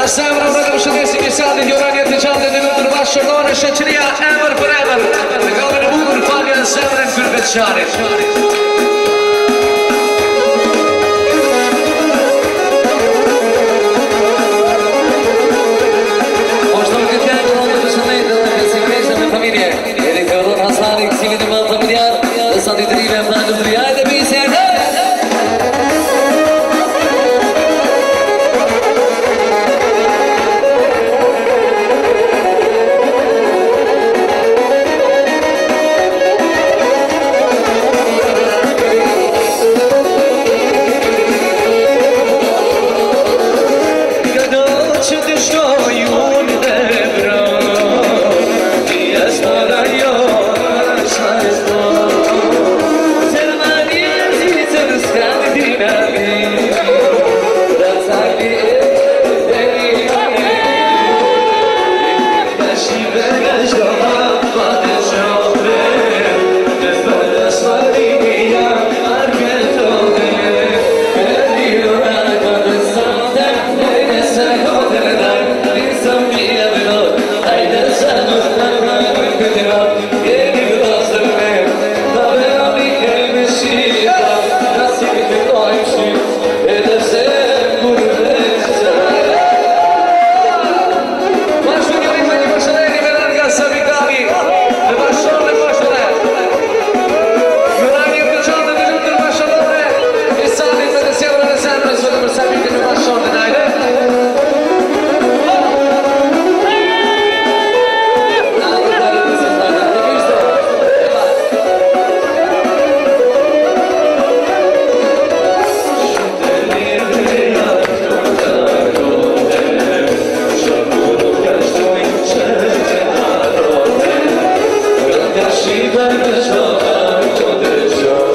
Në semrë në rëndë përshëndesi kësatit një rëndje të qande dhe në rëndë përbashërdojnë e shëqëria ever forever. Në kamerë mundur, pake në semrë në kërbetës shari. Moshtëm këtë jenë në rëndë në përshëndesi dhe në familje. Eri e më të mërjarë, dësat i Τα σίδα τα σβάλα,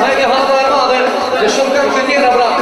Dhe një hadhe dhe shumë kam të njëra brakë.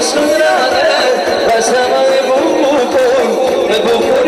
سرانا بسم بوكم بوكم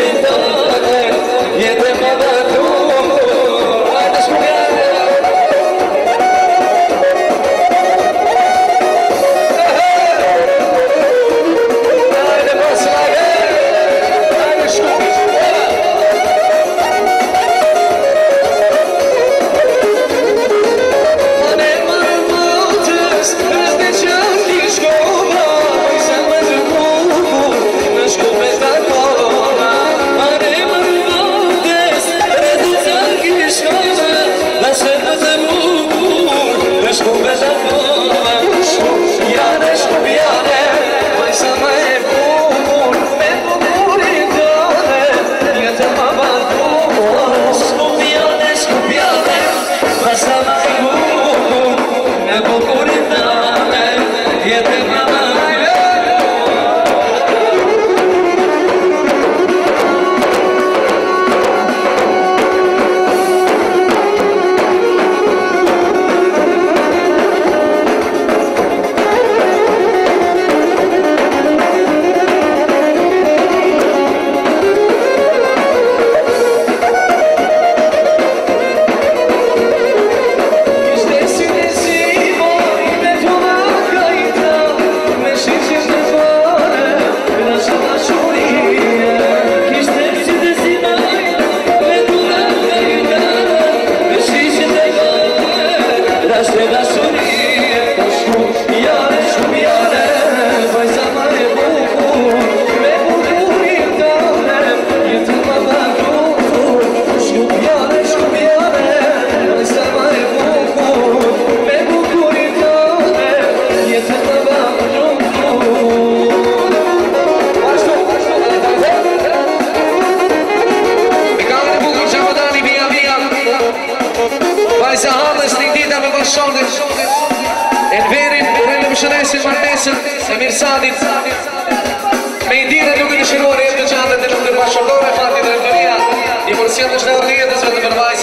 Ai sahabë s'i ditë apo bën shondë. E verin për të mëshëresin martesën e Mirsadit. Me i dire duke të e të qatët e të të bashkëtore, fati të rëtëria, i përësia të shtetë të jetës vetë përvajs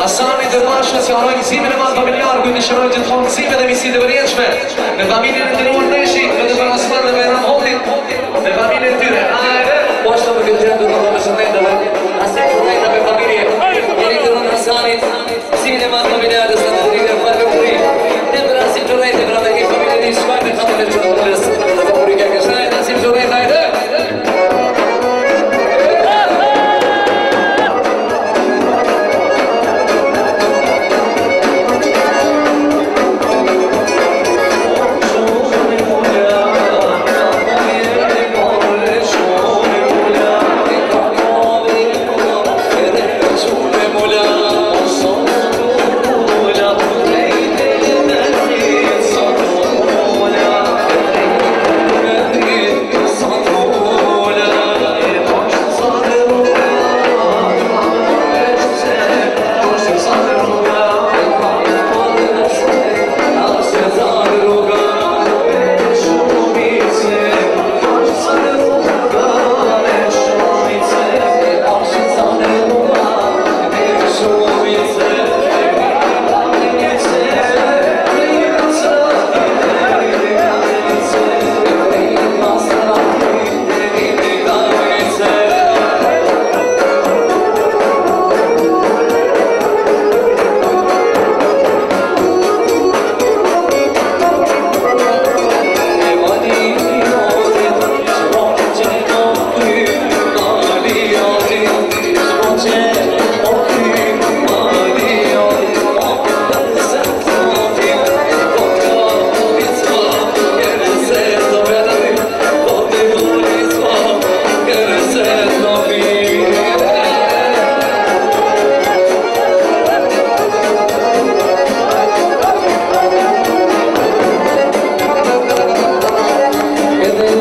A sa një dërbash që se arajnë kësime në vazë këtë në shemajtë në të thonë misi dhe bërë jetë shmet. Në në të nërën e shimë, në të nërën e shimë, në me në të nërën Gracias.